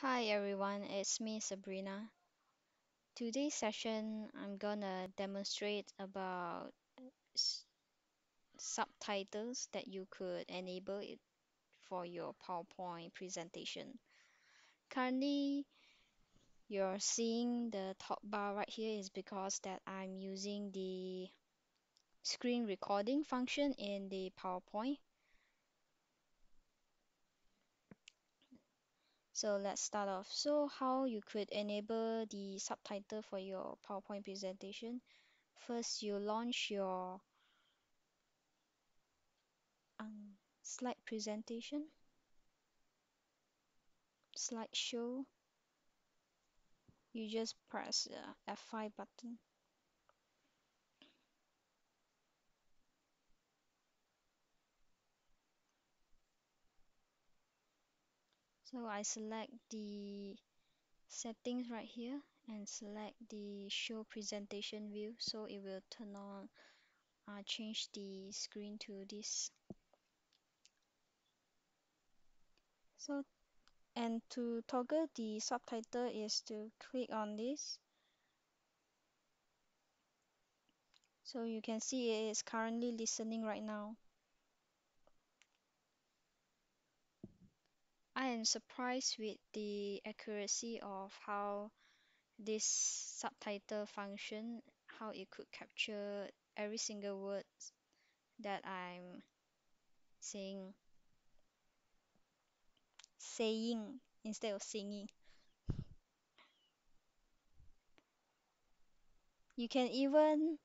Hi everyone, it's me Sabrina. Today's session I'm gonna demonstrate about subtitles that you could enable it for your PowerPoint presentation. Currently, you're seeing the top bar right here is because that I'm using the screen recording function in the PowerPoint. So let's start off. So how you could enable the subtitle for your PowerPoint presentation? First, you launch your um, slide presentation, slideshow. You just press the F5 button. So I select the settings right here and select the show presentation view. So it will turn on uh, change the screen to this. So and to toggle the subtitle is to click on this. So you can see it is currently listening right now I am surprised with the accuracy of how this subtitle function, how it could capture every single word that I'm saying, saying instead of singing. You can even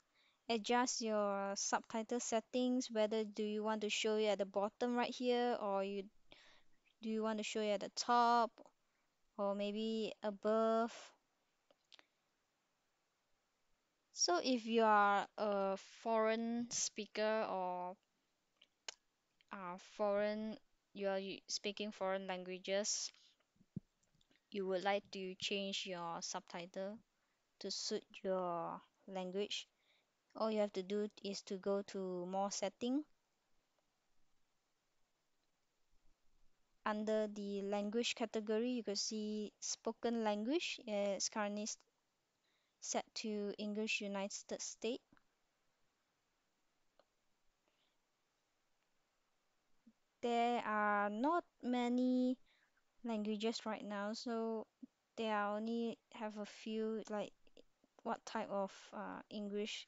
adjust your subtitle settings, whether do you want to show it at the bottom right here or you do you want to show it at the top or maybe above. So if you are a foreign speaker or uh, foreign you are speaking foreign languages you would like to change your subtitle to suit your language all you have to do is to go to more setting under the language category you can see spoken language is currently set to english united states. There are not many languages right now so there are only have a few like what type of uh, english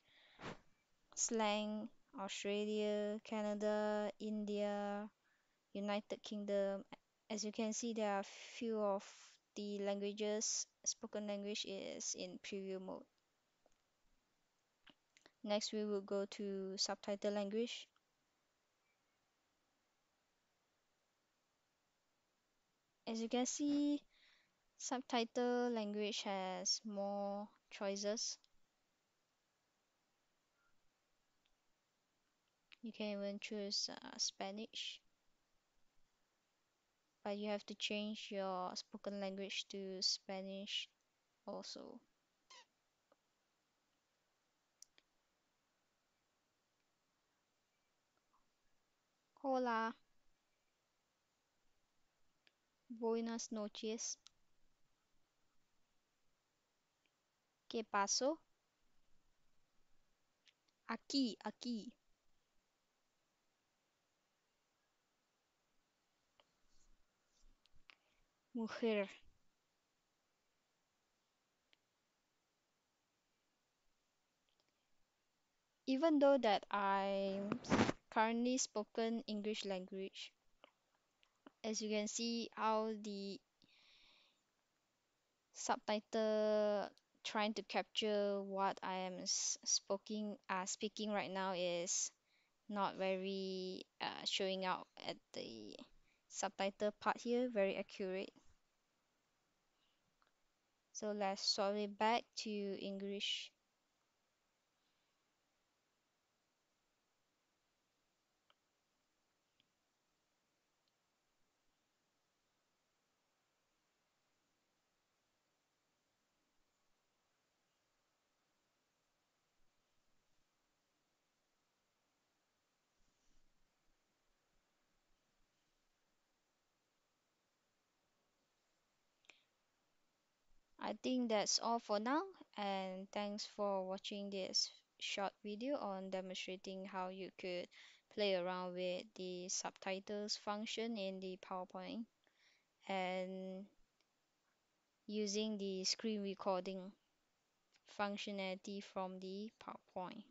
slang australia canada india united kingdom. As you can see there are few of the languages spoken language is in preview mode. Next we will go to subtitle language. As you can see subtitle language has more choices. You can even choose uh, spanish but you have to change your spoken language to spanish also. Hola. Buenas noches. Qué pasó? Aquí aquí mujer even though that I'm currently spoken English language, as you can see how the subtitle trying to capture what I am speaking uh, speaking right now is not very uh, showing out at the subtitle part here, very accurate. So let's swap it back to English. I think that's all for now, and thanks for watching this short video on demonstrating how you could play around with the subtitles function in the PowerPoint and using the screen recording functionality from the PowerPoint.